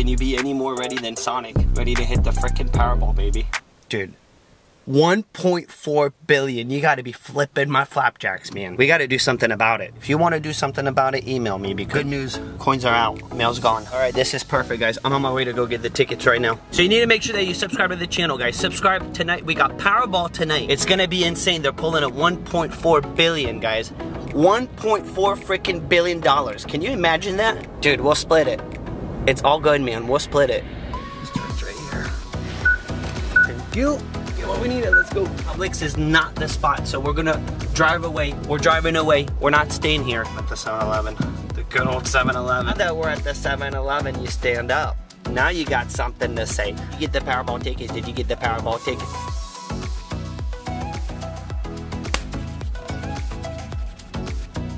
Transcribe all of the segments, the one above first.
Can you be any more ready than Sonic? Ready to hit the frickin' Powerball, baby. Dude, 1.4 billion. You gotta be flipping my flapjacks, man. We gotta do something about it. If you wanna do something about it, email me. Because good news, coins are out. Mail's gone. All right, this is perfect, guys. I'm on my way to go get the tickets right now. So you need to make sure that you subscribe to the channel, guys. Subscribe tonight. We got Powerball tonight. It's gonna be insane. They're pulling at 1.4 billion, guys. 1.4 freaking billion dollars. Can you imagine that? Dude, we'll split it. It's all good, man. We'll split it. Starts right here. Thank you. Get what we need. Let's go. Publix is not the spot, so we're gonna drive away. We're driving away. We're not staying here at the 7-Eleven. The good old 7-Eleven. Now that we're at the 7-Eleven, you stand up. Now you got something to say. You get the Powerball tickets. Did you get the Powerball tickets?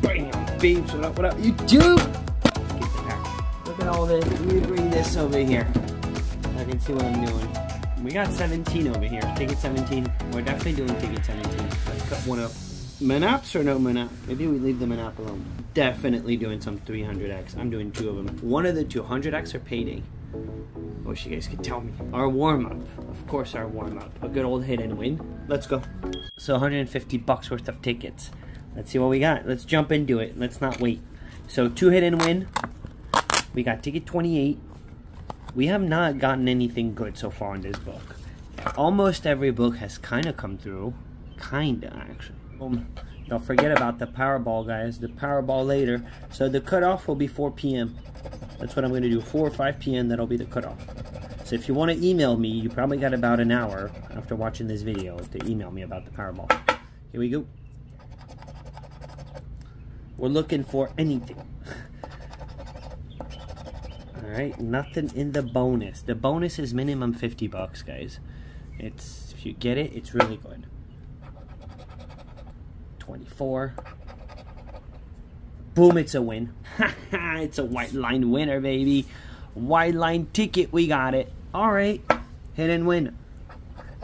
Bam, babes. What up? What up? YouTube. This. Let me bring this over here. I can see what I'm doing. We got 17 over here. Ticket 17. We're definitely doing ticket 17. Let's cut one up. Manaps or no Manap? Maybe we leave the Manap alone. Definitely doing some 300X. I'm doing two of them. One of the 200X or payday. I wish you guys could tell me. Our warm up. Of course, our warm up. A good old hit and win. Let's go. So 150 bucks worth of tickets. Let's see what we got. Let's jump into it. Let's not wait. So two hit and win. We got ticket 28. We have not gotten anything good so far in this book. Almost every book has kind of come through. Kinda, actually. Um, don't forget about the Powerball, guys. The Powerball later. So the cutoff will be 4 p.m. That's what I'm going to do. 4 or 5 p.m. That'll be the cutoff. So if you want to email me, you probably got about an hour after watching this video to email me about the Powerball. Here we go. We're looking for anything. Alright, nothing in the bonus. The bonus is minimum 50 bucks, guys. It's if you get it, it's really good. 24. Boom, it's a win. it's a white line winner, baby. White line ticket, we got it. Alright, hit and win.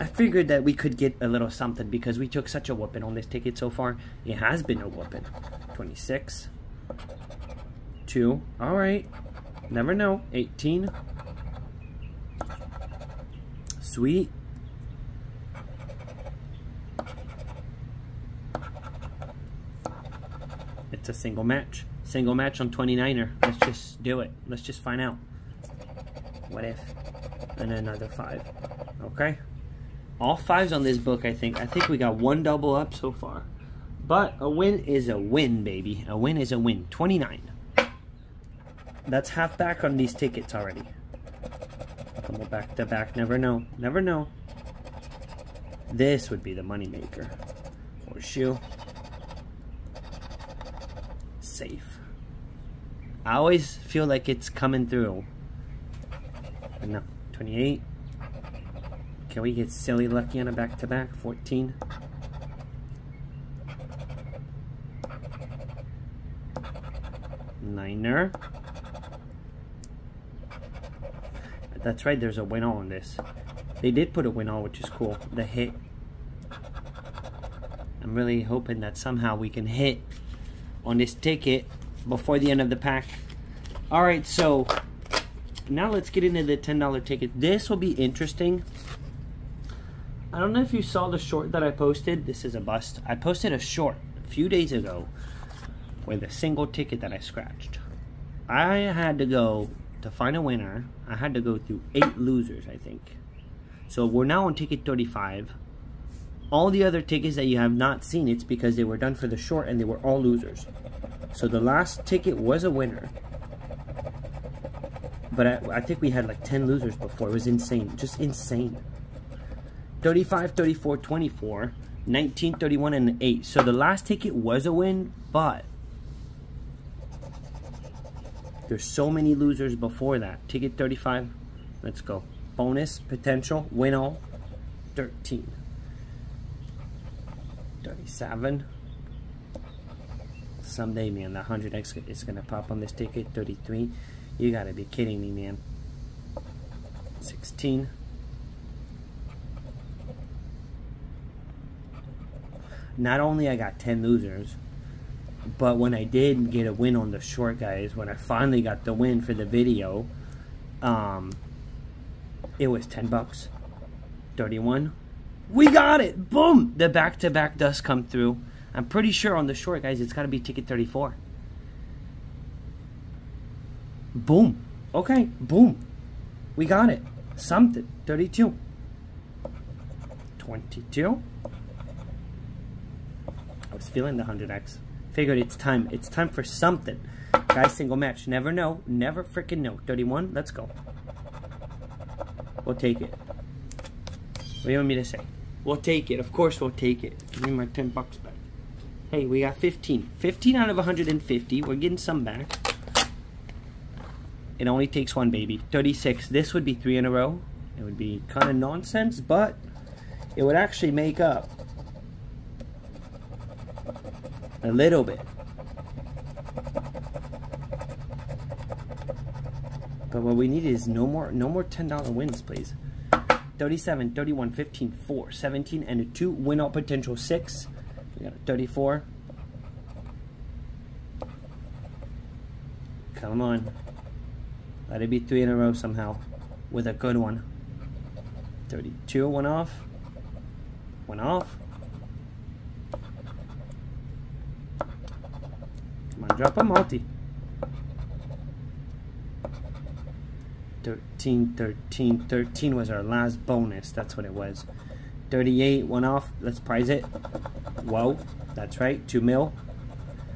I figured that we could get a little something because we took such a whooping on this ticket so far. It has been a whooping. 26. 2. Alright. Never know. 18. Sweet. It's a single match. Single match on 29er. Let's just do it. Let's just find out. What if? And another five. Okay. All fives on this book, I think. I think we got one double up so far. But a win is a win, baby. A win is a win. 29. That's half back on these tickets already. Come back to back. Never know. Never know. This would be the moneymaker. Horseshoe. Safe. I always feel like it's coming through. But no. 28. Can we get silly lucky on a back-to-back? -back? 14. Niner. That's right, there's a win all on this. They did put a win all, which is cool. The hit. I'm really hoping that somehow we can hit on this ticket before the end of the pack. Alright, so now let's get into the $10 ticket. This will be interesting. I don't know if you saw the short that I posted. This is a bust. I posted a short a few days ago with a single ticket that I scratched. I had to go to find a winner, I had to go through eight losers, I think. So we're now on ticket 35. All the other tickets that you have not seen, it's because they were done for the short and they were all losers. So the last ticket was a winner. But I, I think we had like 10 losers before. It was insane. Just insane. 35, 34, 24, 19, 31, and 8. So the last ticket was a win, but there's so many losers before that. Ticket 35. Let's go. Bonus, potential, win all. 13. 37. Someday, man, the 100X is going to pop on this ticket. 33. You got to be kidding me, man. 16. Not only I got 10 losers, but when I did get a win on the short guys, when I finally got the win for the video, um, it was 10 bucks. 31. We got it! Boom! The back-to-back -back does come through. I'm pretty sure on the short, guys, it's got to be ticket 34. Boom. Okay, boom. We got it. Something. 32. 22. I was feeling the 100x. Figured it's time. It's time for something. Guys, single match. Never know. Never freaking know. 31. Let's go. We'll take it. What do you want me to say? We'll take it. Of course we'll take it. Give me my 10 bucks back. Hey, we got 15. 15 out of 150. We're getting some back. It only takes one, baby. 36. This would be three in a row. It would be kind of nonsense, but it would actually make up a little bit. But what we need is no more no more $10 wins, please. 37, 31, 15, 4, 17, and a 2. Win all potential 6. We got a 34. Come on. Let it be three in a row somehow. With a good one. 32, one off. One off. On, drop a multi. 13, 13, 13 was our last bonus. That's what it was. 38, one off. Let's prize it. Whoa, that's right, 2 mil.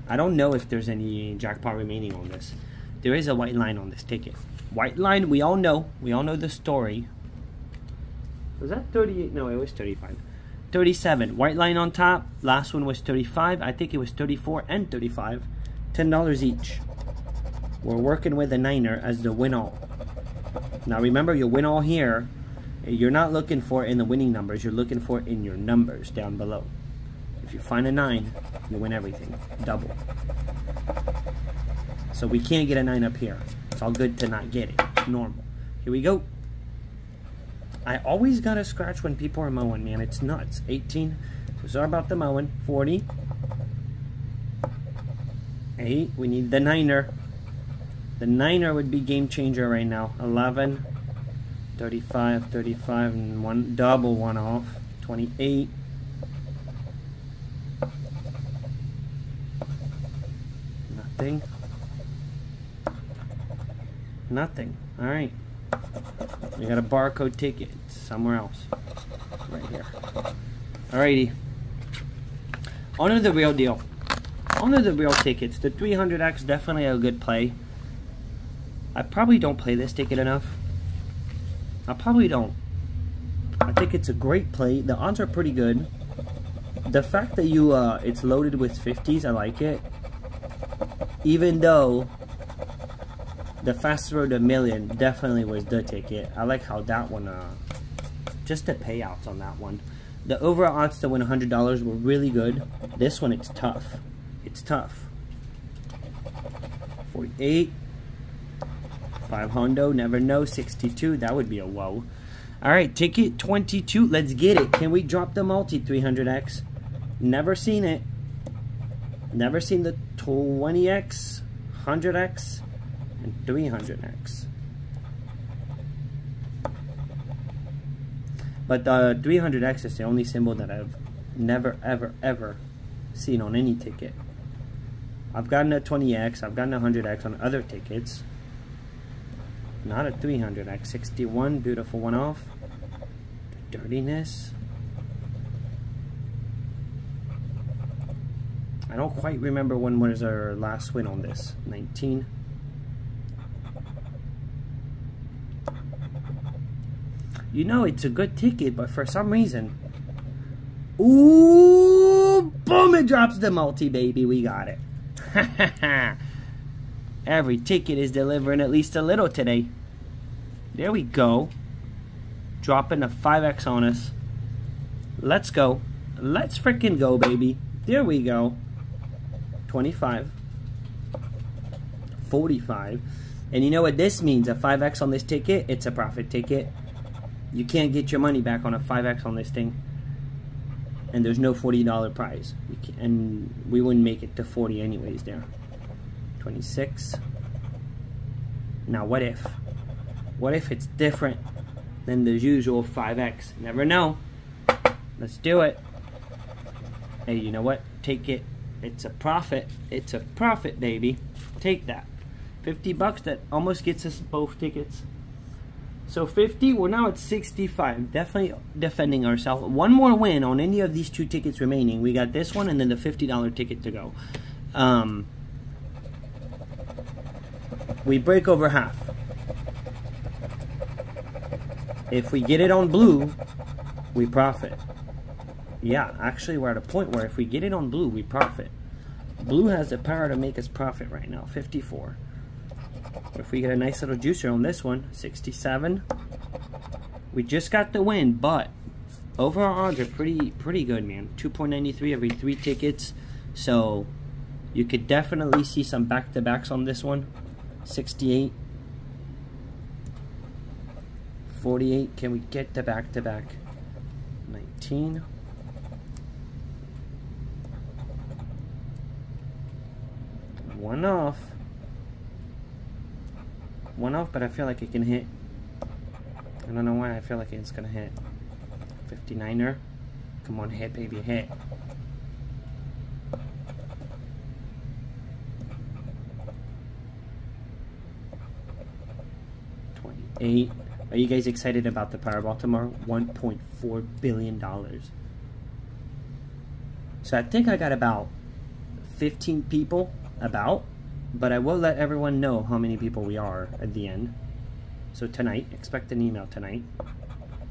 I don't know if there's any jackpot remaining on this. There is a white line on this ticket. White line, we all know. We all know the story. Was that 38? No, it was 35. 37. White line on top. Last one was 35. I think it was 34 and 35. $10 each. We're working with a niner as the win all. Now remember, your win all here, you're not looking for in the winning numbers. You're looking for in your numbers down below. If you find a 9, you win everything. Double. So we can't get a 9 up here. It's all good to not get it. It's normal. Here we go. I always got to scratch when people are mowing, man. It's nuts. 18. So sorry about the mowing. 40. 8. We need the niner. The niner would be game changer right now. 11. 35, 35, and one double one off. 28. Nothing. Nothing. Alright. We got a barcode ticket somewhere else. Right here. Alrighty. On to the real deal. On to the real tickets. The 300X definitely a good play. I probably don't play this ticket enough. I probably don't. I think it's a great play. The odds are pretty good. The fact that you uh, it's loaded with 50s, I like it. Even though the Fast Road to Million definitely was the ticket. I like how that one, uh, just the payouts on that one. The overall odds to win $100 were really good. This one, it's tough. It's tough. 48. 5 Hondo, never know. 62, that would be a whoa. Alright, ticket 22, let's get it. Can we drop the multi 300X? Never seen it. Never seen the 20X, 100X and 300x. But the 300x is the only symbol that I've never, ever, ever seen on any ticket. I've gotten a 20x, I've gotten a 100x on other tickets. Not a 300x. 61, beautiful one off. The dirtiness. I don't quite remember when was our last win on this. 19. You know it's a good ticket, but for some reason... Ooh! Boom! It drops the multi, baby. We got it. Every ticket is delivering at least a little today. There we go. Dropping a 5x on us. Let's go. Let's freaking go, baby. There we go. 25. 45. And you know what this means? A 5x on this ticket, it's a profit ticket. You can't get your money back on a 5X on this thing. And there's no $40 prize. And we wouldn't make it to 40 anyways there. 26. Now what if? What if it's different than the usual 5x? Never know. Let's do it. Hey, you know what? Take it. It's a profit. It's a profit, baby. Take that. 50 bucks, that almost gets us both tickets. So 50, we're now at 65. Definitely defending ourselves. One more win on any of these two tickets remaining. We got this one and then the $50 ticket to go. Um, we break over half. If we get it on blue, we profit. Yeah, actually we're at a point where if we get it on blue, we profit. Blue has the power to make us profit right now, 54. If we get a nice little juicer on this one, 67. We just got the win, but overall odds are pretty pretty good, man. 2.93 every three tickets. So you could definitely see some back-to-backs on this one. 68. 48. Can we get the back-to-back? -back? 19. One off. One off, but I feel like it can hit. I don't know why I feel like it's gonna hit. 59er. Come on, hit, baby, hit. Twenty-eight. Are you guys excited about the Powerball tomorrow? $1.4 billion. So I think I got about 15 people, about, but I will let everyone know how many people we are at the end. So tonight, expect an email tonight.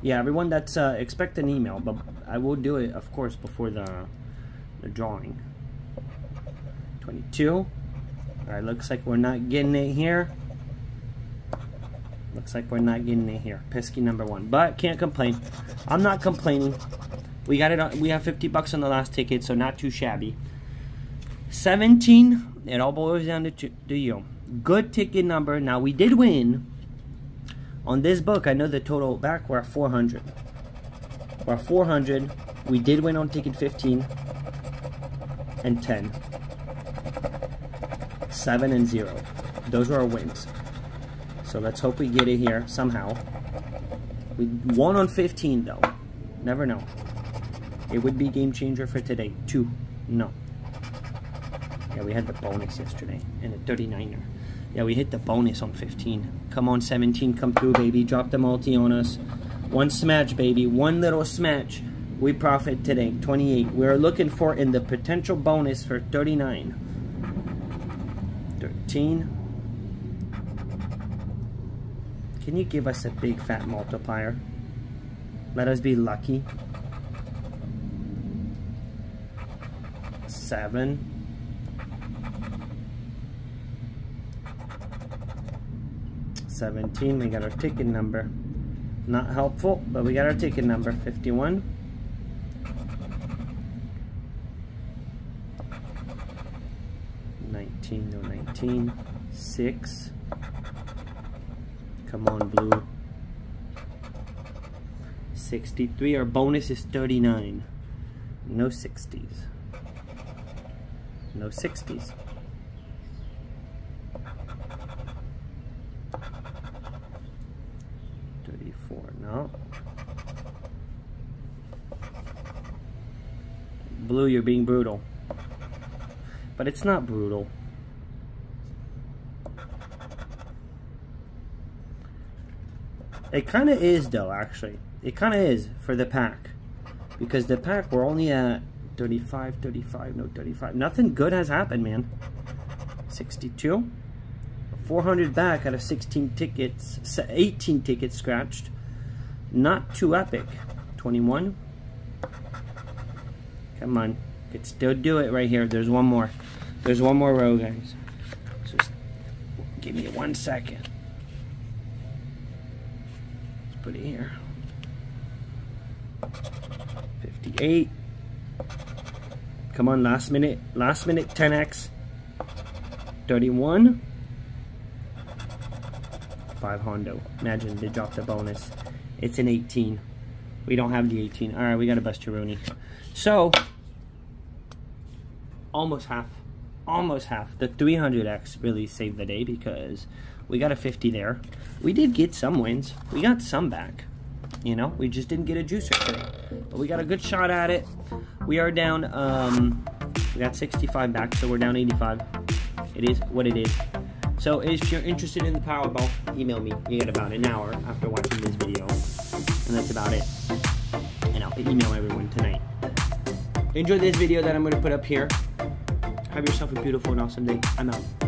Yeah, everyone that's, uh, expect an email, but I will do it, of course, before the, the drawing. 22. Alright, looks like we're not getting it here. Looks like we're not getting it here. Pesky number one. But can't complain. I'm not complaining. We got it on, we have 50 bucks on the last ticket, so not too shabby. 17, it all boils down to, to you. Good ticket number. Now we did win. On this book, I know the total back we're at 400. We're at 400. We did win on ticket 15 and 10. 7 and 0. Those were our wins. So let's hope we get it here somehow. We won on 15 though. Never know. It would be game changer for today. Two. No. Yeah, we had the bonus yesterday and a 39er. Yeah, we hit the bonus on 15. Come on, 17, come through, baby. Drop the multi on us. One smash, baby. One little smash. We profit today. 28. We're looking for in the potential bonus for 39. 13. Can you give us a big fat multiplier? Let us be lucky. Seven. Seventeen, we got our ticket number. Not helpful, but we got our ticket number, 51. Nineteen, no nineteen. Six. Come on, blue. 63. Our bonus is 39. No 60s. No 60s. Thirty-four. No. Blue, you're being brutal. But it's not brutal. It kind of is, though, actually. It kind of is for the pack. Because the pack, we're only at 35, 35, no, 35. Nothing good has happened, man. 62. 400 back out of 16 tickets, 18 tickets scratched. Not too epic. 21. Come on. Could still do it right here. There's one more. There's one more row, guys. Just give me one second Let's put it here. 58. Come on, last minute. Last minute 10x. 31. 5 Hondo. Imagine they dropped the bonus. It's an 18. We don't have the 18. Alright, we got to a Rooney. So, almost half. Almost half. The 300x really saved the day because We got a 50 there. We did get some wins. We got some back. You know, we just didn't get a juicer today. But we got a good shot at it. We are down, um, we got 65 back, so we're down 85. It is what it is. So if you're interested in the Powerball, email me. You get about an hour after watching this video. And that's about it. And I'll email everyone tonight. Enjoy this video that I'm going to put up here. Have yourself a beautiful and awesome day. I'm out.